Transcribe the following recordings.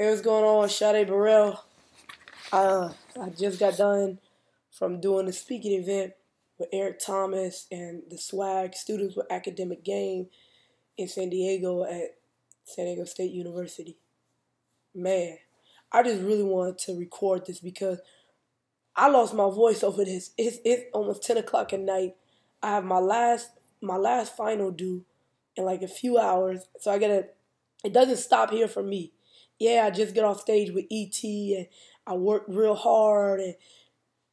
Hey, what's going on? Sade Burrell. Uh, I just got done from doing a speaking event with Eric Thomas and the SWAG Students with Academic Game in San Diego at San Diego State University. Man, I just really wanted to record this because I lost my voice over this. It's it's almost ten o'clock at night. I have my last my last final due in like a few hours, so I gotta. It doesn't stop here for me yeah, I just get off stage with ET and I worked real hard and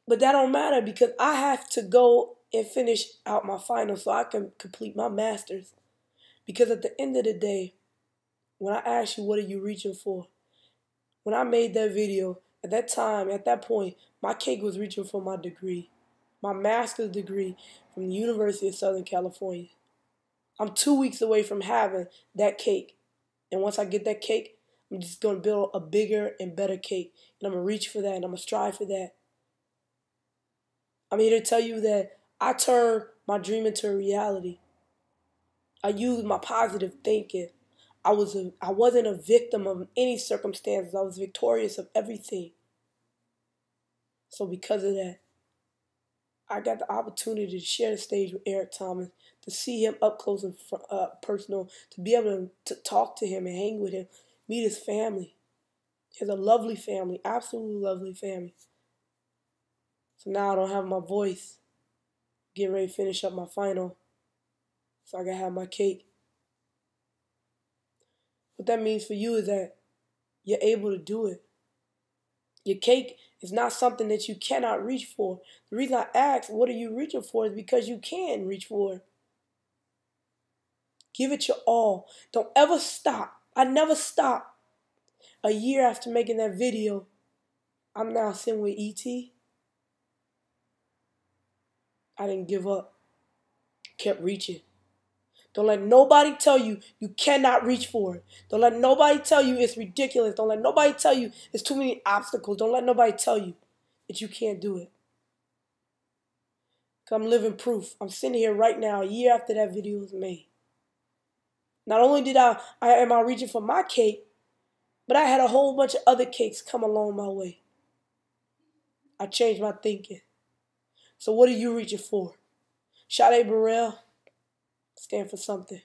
but that don't matter because I have to go and finish out my final so I can complete my masters. Because at the end of the day, when I ask you what are you reaching for, when I made that video, at that time, at that point, my cake was reaching for my degree, my master's degree from the University of Southern California. I'm two weeks away from having that cake. And once I get that cake, I'm just going to build a bigger and better cake. And I'm going to reach for that and I'm going to strive for that. I'm here to tell you that I turned my dream into a reality. I used my positive thinking. I was a, I wasn't a victim of any circumstances. I was victorious of everything. So because of that, I got the opportunity to share the stage with Eric Thomas, to see him up close and uh, personal, to be able to, to talk to him and hang with him, meet his family. He has a lovely family, absolutely lovely family. So now I don't have my voice. Getting ready to finish up my final. So I gotta have my cake. What that means for you is that you're able to do it. Your cake is not something that you cannot reach for. The reason I ask, what are you reaching for, is because you can reach for it. Give it your all. Don't ever stop. I never stopped. A year after making that video, I'm now sitting with ET. I didn't give up. Kept reaching. Don't let nobody tell you you cannot reach for it. Don't let nobody tell you it's ridiculous. Don't let nobody tell you it's too many obstacles. Don't let nobody tell you that you can't do it. I'm living proof. I'm sitting here right now, a year after that video was made. Not only did I, I am I reaching for my cake, but I had a whole bunch of other cakes come along my way. I changed my thinking. So what are you reaching for? Sade Burrell, stand for something.